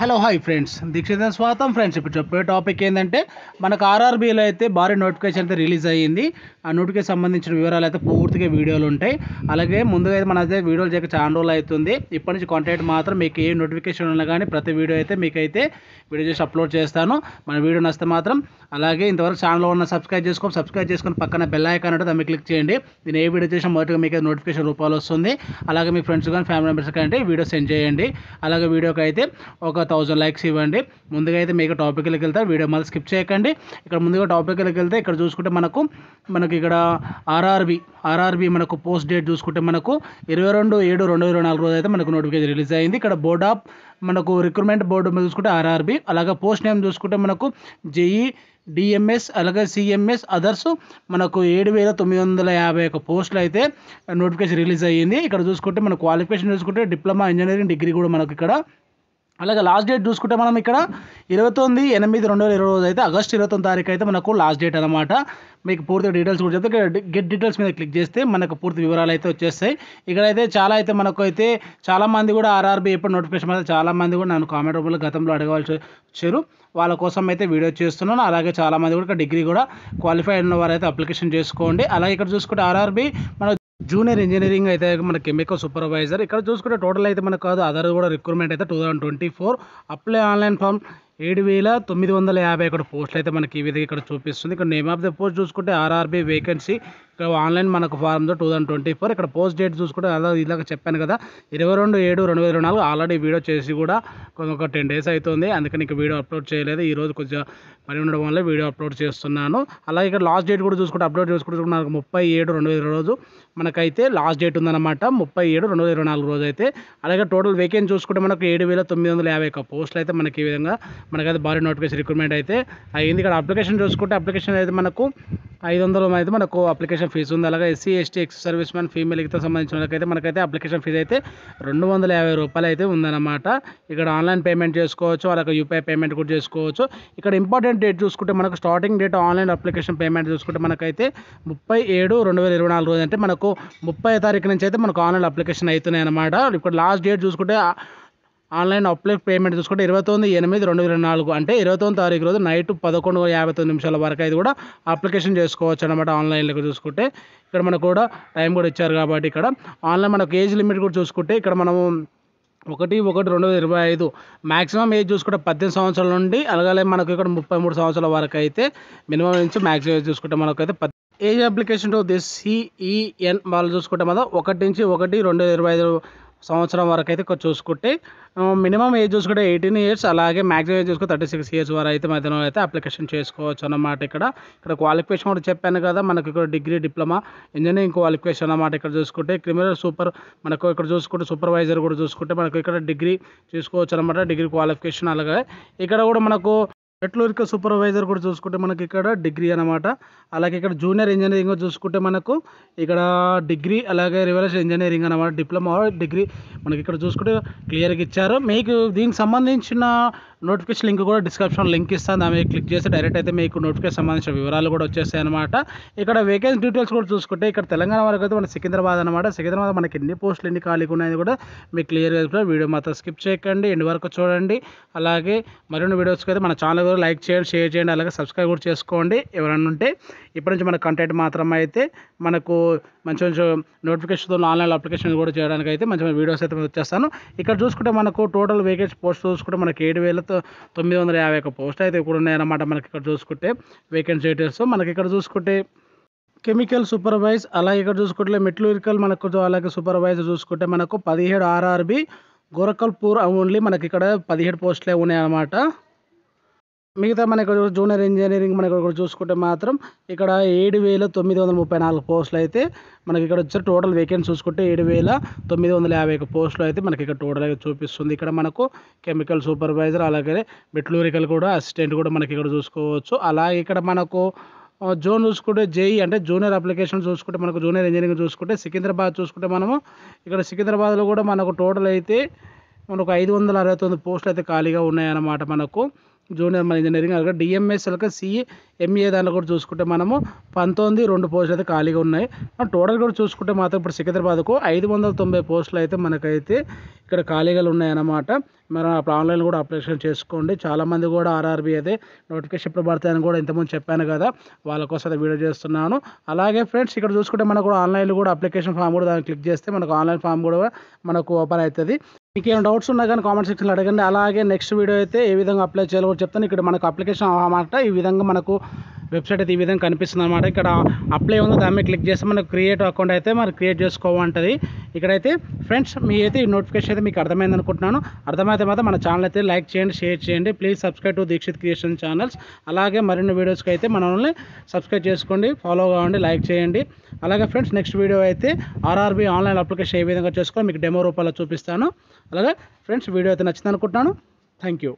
Hello hi friends Dikshita స్వాగతం. Friends ఇప్పుడు చెప్పే టాపిక్ ఏంటంటే మనకు ఆర్ఆర్బీలో అయితే భారీ నోటిఫికేషన్ అయితే రిలీజ్ అయ్యింది. ఆ నోటిఫికేషన్ సంబంధించిన వివరాలు అయితే పూర్తిగా వీడియోలు ఉంటాయి. అలాగే ముందుగా అయితే మన అయితే వీడియోలు చేయక చాలా రోజులు అవుతుంది. ఇప్పటి నుంచి కాంటాక్ట్ మాత్రం మీకు ఏ నోటిఫికేషన్ ఉన్నా కానీ ప్రతి వీడియో అయితే మీకైతే వీడియో చేసి అప్లోడ్ చేస్తాను. మన వీడియో నచ్చితే మాత్రం అలాగే ఇంతవరకు ఛానల్లో ఉన్న సబ్స్క్రైబ్ చేసుకోండి సబ్స్క్రైబ్ చేసుకొని పక్కన బెల్ ఐకాన్ ఉంటుంది దాన్ని క్లిక్ చేయండి. నేను ఏ వీడియో చేసినా మొదటిగా మీకు నోటిఫికేషన్ రూపాయలు వస్తుంది. అలాగే మీ ఫ్రెండ్స్ కానీ ఫ్యామిలీ మెంబర్స్ కానీ వీడియో సెండ్ చేయండి. అలాగే వీడియోకి అయితే ఒక థౌజండ్ లైక్స్ ఇవ్వండి. ముందుగా అయితే మీకు టాపిక్లోకి వెళ్తే వీడియో మళ్ళీ స్కిప్ చేయకండి. ఇక్కడ ముందుగా టాపిక్లకి వెళ్తే ఇక్కడ చూసుకుంటే మనకు మనకి ఇక్కడ ఆర్ఆర్బి ఆర్ఆర్బి మనకు పోస్ట్ డేట్ చూసుకుంటే మనకు ఇరవై రెండు ఏడు రెండు ఇరవై నాలుగు రోజు అయితే మనకు నోటిఫికేషన్ రిలీజ్ అయింది. ఇక్కడ బోర్డ్ ఆఫ్ మనకు రిక్రూట్మెంట్ బోర్డు మీద చూసుకుంటే ఆర్ఆర్బి అలాగే పోస్ట్ నేమ్ చూసుకుంటే మనకు జేఈ డిఎంఎస్ అలాగే సిఎంఎస్ అదర్స్ మనకు ఏడు వేల తొమ్మిది వందల యాభై ఒక పోస్టులు అయితే నోటిఫికేషన్ రిలీజ్ అయ్యింది. ఇక్కడ చూసుకుంటే మన క్వాలిఫికేషన్ చూసుకుంటే డిప్లొమా ఇంజనీరింగ్ డిగ్రీ కూడా మనకు ఇక్కడ అలాగే లాస్ట్ డేట్ చూసుకుంటే మనం ఇక్కడ ఇరవై తొమ్మిది ఎనిమిది రెండు వేల ఇరవై రోజు అయితే ఆగస్ట్ ఇరవై తొమ్మిది తారీఖు అయితే మనకు లాస్ట్ డేట్ అనమాట మీకు పూర్తి డీటెయిల్స్ కూడా చెప్తే ఇక్కడ గెట్ డీటెయిల్స్ మీద క్లిక్ చేస్తే మనకు పూర్తి వివరాలు అయితే వచ్చేస్తాయి. ఇక్కడైతే చాలా అయితే మనకు అయితే చాలామంది కూడా ఆర్ఆర్బీ ఎప్పుడు నోటిఫికేషన్ అయితే చాలా మంది కూడా నన్ను కామెంట్ రూపంలో గతంలో అడగవలసి వచ్చారు. వాళ్ళ కోసం అయితే వీడియో చేస్తున్నాను. అలాగే చాలామంది కూడా ఇక్కడ డిగ్రీ కూడా క్వాలిఫై అయిన వారు అయితే అప్లికేషన్ చేసుకోండి. అలాగే ఇక్కడ చూసుకుంటే ఆర్ఆర్బీ మన జూనియర్ ఇంజనీరింగ్ అయితే మన కెమికల్ సూపర్వైజర్. ఇక్కడ చూసుకుంటే టోటల్ అయితే మనకు కాదు అదర్ కూడా రిక్రూట్మెంట్ అయితే two thousand twenty four apply online form ఏడు వేల తొమ్మిది వందల యాభై ఒకటి పోస్టులు అయితే మనకి ఈ విధంగా ఇక్కడ చూపిస్తుంది. ఇక్కడ నేమ్ ఆఫ్ ద పోస్ట్ చూసుకుంటే ఆర్ఆర్బీ వేకెన్సీ ఇక్కడ ఆన్లైన్ మనకు form two thousand twenty four. ఇక్కడ పోస్ట్ డేట్ చూసుకుంటే అలా ఇలాగ చెప్పాను కదా ఇరవై రెండు ఏడు రెండు వేల ఇరవై నాలుగు ఆల్రెడీ వీడియో చేసి కూడా కొంచెం ఒక టెన్ డేస్ అవుతుంది అందుకని ఇక వీడియో అప్లోడ్ చేయలేదు. ఈరోజు కొంచెం పని ఉండడం వల్ల వీడియో అప్లోడ్ చేస్తున్నాను. అలాగే ఇక్కడ లాస్ట్ డేట్ కూడా చూసుకుంటే అప్లోడ్ చూసుకుంటే మనకు ముప్పై ఏడు రెండు వేల రోజు మనకైతే లాస్ట్ డేట్ ఉందన్నమాట. ముప్పై ఏడు రెండు వేల ఇరవై నాలుగు రోజు అయితే. అలాగే టోటల్ వేకెన్సీ చూసుకుంటే మనకు ఏడు వేల తొమ్మిది వందల యాభై ఒక పోస్టులు అయితే మనకి ఈ విధంగా మనకైతే భారీ నోటిఫికేషన్ రిక్రూట్మెంట్ అయితే అయింది. ఇక్కడ అప్లికేషన్ చూసుకుంటే అప్లికేషన్ అయితే మనకు ఐదు వందలు అయితే మనకు అప్లికేషన్ ఫీజు ఉంది. అలాగే SC ST ex service man ఫీమేల్కితో సంబంధించిన వాళ్ళకైతే మనకైతే అప్లికేషన్ ఫీజు అయితే రెండు వందల యాభై రూపాయలు అయితే ఉందన్నమాట. ఇక్కడ ఆన్లైన్ పేమెంట్ చేసుకోవచ్చు అలాగే యూపీఐ పేమెంట్ కూడా చేసుకోవచ్చు. ఇక్కడ ఇంపార్టెంట్ డేట్ చూసుకుంటే మనకు starting date online application payment చూసుకుంటే మనకైతే ముప్పై ఏడు రెండు వేల ఇరవై నాలుగు రోజు అంటే మనకు ముప్పై తారీఖు నుంచి అయితే మనకు ఆన్లైన్ అప్లికేషన్ అవుతున్నాయి అన్నమాట ఇప్పుడు లాస్ట్ డేట్ చూసుకుంటే ఆన్లైన్ అప్లై పేమెంట్ చూసుకుంటే ఇరవై తొమ్మిది ఎనిమిది రెండు వేల నాలుగు అంటే ఇరవై తొమ్మిది తారీఖు రోజు నైట్ పదకొండు యాభై తొమ్మిది నిమిషాల వరకు అయితే కూడా అప్లికేషన్ చేసుకోవచ్చు అనమాట ఆన్లైన్లో చూసుకుంటే. ఇక్కడ మనకు కూడా టైం కూడా ఇచ్చారు కాబట్టి ఇక్కడ ఆన్లైన్ మనకు ఏజ్ లిమిట్ కూడా చూసుకుంటే ఇక్కడ మనము ఒకటి ఒకటి రెండు వేల ఇరవై ఐదు మ్యాక్సిమం ఏజ్ చూసుకుంటే పద్దెనిమిది సంవత్సరాల నుండి అలాగే మనకు ఇక్కడ ముప్పై మూడు సంవత్సరాల వరకు అయితే మినిమం నుంచి మ్యాక్సిమం ఏజ్ చూసుకుంటే మనకైతే పద్ age application to this CEN వాళ్ళు చూసుకుంటే మనం ఒకటి నుంచి ఒకటి రెండు వేల ఇరవై ఐదు సంవత్సరం వరకు అయితే చూసుకుంటే మినిమం ఏజ్ చూసుకుంటే ఎయిటీన్ ఇయర్స్ అలాగే మ్యాక్సిమం ఏజ్ చూసుకుంటే థర్టీ సిక్స్ ఇయర్స్ వరకు అయితే మధ్యలో అయితే అప్లికేషన్ చేసుకోవచ్చు అన్నమాట ఇక్కడ. ఇక్కడ క్వాలిఫికేషన్ కూడా చెప్పాను కదా మనకు ఇక్కడ డిగ్రీ డిప్లొమా ఇంజనీరింగ్ క్వాలిఫికేషన్ అన్నమాట ఇక్కడ చూసుకుంటే. క్రిమినల్ సూపర్ మనకు ఇక్కడ చూసుకుంటే సూపర్వైజర్ కూడా చూసుకుంటే మనకు ఇక్కడ డిగ్రీ చూసుకోవచ్చు అనమాట డిగ్రీ క్వాలిఫికేషన్ అలాగే. ఇక్కడ కూడా మనకు మెట్లూరిక సూపర్వైజర్ కూడా చూసుకుంటే మనకి ఇక్కడ డిగ్రీ అనమాట అలాగే ఇక్కడ జూనియర్ ఇంజనీరింగ్ చూసుకుంటే మనకు ఇక్కడ డిగ్రీ అలాగే రివర్స్ ఇంజనీరింగ్ అనమాట డిప్లొమా డిగ్రీ మనకి ఇక్కడ చూసుకుంటే క్లియర్గా ఇచ్చారు. మీకు దీనికి సంబంధించిన నోటిఫికేషన్ లింక్ కూడా డిస్క్రిప్షన్ లింక్ ఇస్తాను. దాని మీద క్లిక్ చేస్తే డైరెక్ట్ అయితే మీకు నోటిఫికేషన్ సంబంధించిన వివరాలు కూడా వచ్చేస్తాయి అనమాట ఇక్కడ వేకెన్సీ డీటెయిల్స్ కూడా చూసుకుంటే ఇక్కడ తెలంగాణ వరకు అయితే మన సికింద్రాబాద్ అనమాట సికింద్రాబాద్ మనకి ఎన్ని పోస్టులు ఎన్ని ఖాళీగా ఉన్నాయని కూడా మీకు క్లియర్గా వీడియో మాత్రం స్కిప్ చేయకండి. ఎండ్ వరకు చూడండి. అలాగే మరిన్ని వీడియోస్కి అయితే మన ఛానల్ కూడా లైక్ చేయండి షేర్ చేయండి. అలాగే సబ్స్క్రైబ్ కూడా చేసుకోండి. ఎవరైనా ఉంటే ఇప్పటి నుంచి మన కంటెంట్ మాత్రం అయితే మనకు మంచి మంచి నోటిఫికేషన్తో ఆన్లైన్ అప్లికేషన్ కూడా చేయడానికి అయితే మంచి మంచి వీడియోస్ అయితే వచ్చేస్తాను ఇక్కడ చూసుకుంటే మనకు టోటల్ వేకేజ్ పోస్ట్ చూసుకుంటే మనకి ఏడు వేల తొమ్మిది వందల యాభై ఒక పోస్ట్ అయితే కూడా ఉన్నాయన్నమాట మనకి ఇక్కడ చూసుకుంటే. వేకెన్సీ డీటెయిల్స్ మనకి ఇక్కడ చూసుకుంటే కెమికల్ సూపర్వైజ్ అలాగే ఇక్కడ చూసుకుంటే మెట్లూరికల్ మనకు అలాగే సూపర్వైజర్ చూసుకుంటే మనకు పదిహేడు ఆర్ఆర్బి గోరకల్పూర్ ఓన్లీ మనకి ఇక్కడ పదిహేడు పోస్టులే ఉన్నాయన్నమాట. మిగతా మనకు జూనియర్ ఇంజనీరింగ్ మనకు ఇక్కడ చూసుకుంటే మాత్రం ఇక్కడ ఏడు వేల తొమ్మిది వందల ముప్పై నాలుగు పోస్టులు అయితే మనకి ఇక్కడ వచ్చే టోటల్ వేకెన్సీ చూసుకుంటే ఏడు వేల తొమ్మిది వందల యాభై ఒక పోస్టులు అయితే మనకి ఇక్కడ టోటల్గా చూపిస్తుంది. ఇక్కడ మనకు కెమికల్ సూపర్వైజర్ అలాగే మెట్లూరికల్ కూడా అసిస్టెంట్ కూడా మనకి ఇక్కడ చూసుకోవచ్చు. అలాగే ఇక్కడ మనకు జోన్ చూసుకుంటే జేఈ అంటే జూనియర్ అప్లికేషన్ చూసుకుంటే మనకు జూనియర్ ఇంజనీరింగ్ చూసుకుంటే సికింద్రాబాద్ చూసుకుంటే మనము ఇక్కడ సికింద్రాబాద్లో కూడా మనకు టోటల్ అయితే మనకు ఐదు వందల అరవై తొమ్మిది పోస్టులు అయితే ఖాళీగా ఉన్నాయన్నమాట మనకు. జూనియర్ మన ఇంజనీరింగ్ అలాగే డిఎంఎస్ అలాగే సిఏ ఎంఏ దాంట్లో కూడా చూసుకుంటే మనము పంతొమ్మిది రెండు పోస్టులు అయితే ఖాళీగా ఉన్నాయి. టోటల్ కూడా చూసుకుంటే మాత్రం ఇప్పుడు సికింద్రాబాద్కు ఐదు వందల తొంభై పోస్టులు అయితే మనకైతే ఇక్కడ ఖాళీగా ఉన్నాయన్నమాట మనం అప్పుడు ఆన్లైన్ కూడా అప్లికేషన్ చేసుకోండి. చాలామంది కూడా ఆర్ఆర్బీ అయితే నోటిఫికేషన్ ఎప్పుడు పడతాయని కూడా ఇంతకుముందు చెప్పాను కదా. వాళ్ళ కోసం వీడియో చేస్తున్నాను. అలాగే ఫ్రెండ్స్ ఇక్కడ చూసుకుంటే మనకు కూడా ఆన్లైన్లో కూడా అప్లికేషన్ ఫామ్ కూడా దాన్ని క్లిక్ చేస్తే మనకు ఆన్లైన్ ఫామ్ కూడా మనకు ఓపెన్ అవుతుంది. మీకు ఏమైనా డౌట్స్ ఉన్నా కానీ కామెంట్ సెక్షన్లో అడగండి. అలాగే నెక్స్ట్ వీడియో అయితే ఏ విధంగా అప్లై చేయాలో చెప్తాను. ఇక్కడ మనకు అప్లికేషన్ అన్నమాట ఈ విధంగా మనకు వెబ్సైట్ అయితే ఈ విధంగా కనిపిస్తుంది అనమాట ఇక్కడ అప్లై ఉందో దాని మీద క్లిక్ చేస్తే మనకు క్రియేట్ అకౌంట్ అయితే మనం క్రియేట్ చేసుకోమంటుంది ఇక్కడైతే ఫ్రెండ్స్ మీ అయితే ఈ నోటిఫికేషన్ అయితే మీకు అర్థమైంది అనుకుంటున్నాను. అర్థమైతే మాత్రం మన ఛానల్ అయితే లైక్ చేయండి షేర్ చేయండి. Please subscribe to Dikshit creation channels. అలాగే మరిన్ని వీడియోస్కి అయితే మనల్ని సబ్స్క్రైబ్ చేసుకోండి ఫాలో కావండి లైక్ చేయండి. అలాగే ఫ్రెండ్స్ నెక్స్ట్ వీడియో అయితే ఆర్ఆర్బీ ఆన్లైన్ అప్లికేషన్ ఏ విధంగా చేసుకోవాలి మీకు డెమో రూపంలో చూపిస్తాను. అలాగే ఫ్రెండ్స్ వీడియో అయితే నచ్చింది అనుకుంటున్నాను. Thank you.